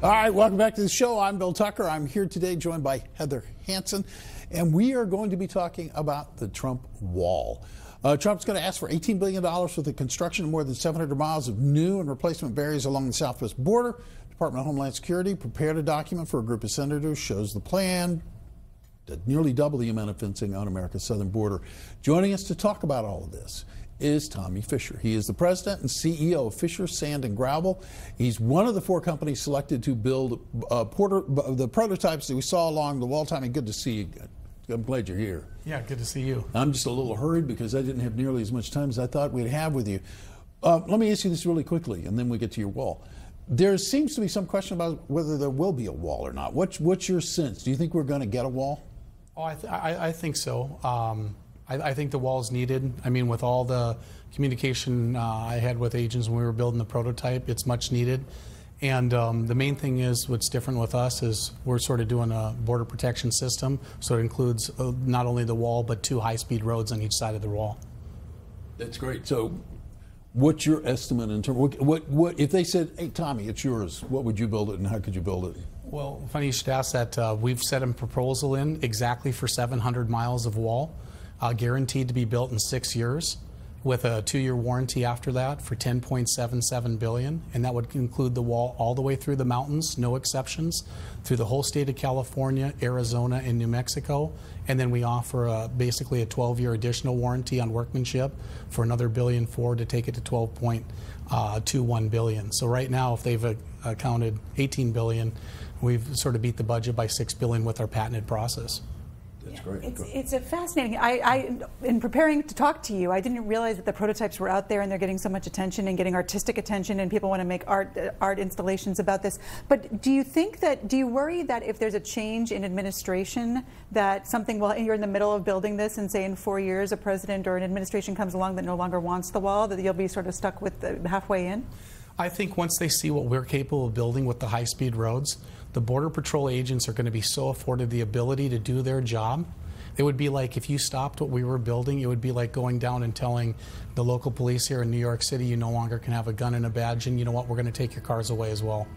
All right, welcome back to the show. I'm Bill Tucker. I'm here today joined by Heather Hansen, and we are going to be talking about the Trump wall. Uh, Trump's going to ask for $18 billion for the construction of more than 700 miles of new and replacement barriers along the southwest border. Department of Homeland Security prepared a document for a group of senators, shows the plan, to nearly double the amount of fencing on America's southern border. Joining us to talk about all of this is Tommy Fisher. He is the president and CEO of Fisher Sand and Gravel. He's one of the four companies selected to build uh, porter, the prototypes that we saw along the wall. Tommy, good to see you. I'm glad you're here. Yeah, good to see you. I'm just a little hurried because I didn't have nearly as much time as I thought we'd have with you. Uh, let me ask you this really quickly, and then we get to your wall. There seems to be some question about whether there will be a wall or not. What's, what's your sense? Do you think we're going to get a wall? Oh, I, th- I, I think so. Um, I, I, think the wall is needed. I mean, with all the communication uh, I had with agents when we were building the prototype, it's much needed. And um, the main thing is what's different with us is we're sort of doing a border protection system, so it includes uh, not only the wall but two high-speed roads on each side of the wall. That's great. So, what's your estimate in terms? What, what, what if they said, "Hey, Tommy, it's yours"? What would you build it, and how could you build it? Well, funny you should ask that. Uh, we've set a proposal in exactly for 700 miles of wall, uh, guaranteed to be built in six years with a two-year warranty after that for 10.77 billion. And that would include the wall all the way through the mountains no exceptions through the whole state of california arizona and new mexico. And then we offer a, basically a 12-year additional warranty on workmanship for another billion four to take it to 12.21 uh, billion. So right now if they've accounted 18 billion we've sort of beat the budget by 6 billion with our patented process that's great. It's, it's a fascinating. I, I, in preparing to talk to you, I didn't realize that the prototypes were out there and they're getting so much attention and getting artistic attention, and people want to make art uh, art installations about this. But do you think that? Do you worry that if there's a change in administration, that something well, you're in the middle of building this, and say in four years a president or an administration comes along that no longer wants the wall, that you'll be sort of stuck with the halfway in? I think once they see what we're capable of building with the high-speed roads, the Border Patrol agents are going to be so afforded the ability to do their job. It would be like if you stopped what we were building, it would be like going down and telling the local police here in New York City, you no longer can have a gun and a badge, and you know what, we're going to take your cars away as well.